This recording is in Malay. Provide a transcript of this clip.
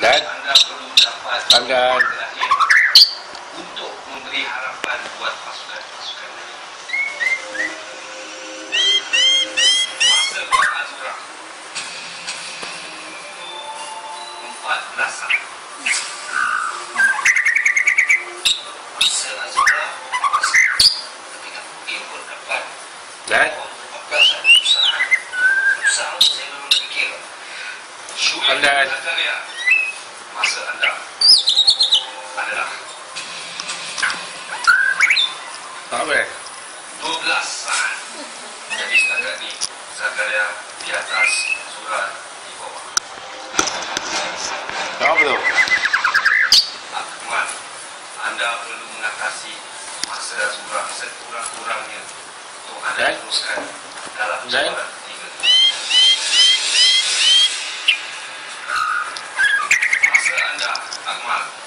Dan Dan terakhir untuk memberi harapan buat pasukan-pasukan lain. Masa buat Azura 14 hari. Masa Azura ketika Putin pun dapat Dan 14 hari usaha. Usaha saya memang fikir. Syuib Anda- Zakaria, masa anda adalah apa? 12 saat. Jadi setakat ni Zakaria di atas surat di bawah. Tu? Akmal, anda perlu mengatasi masa surah sekurang-kurangnya untuk anda teruskan dalam surat tiga. Masa anda, Akmal,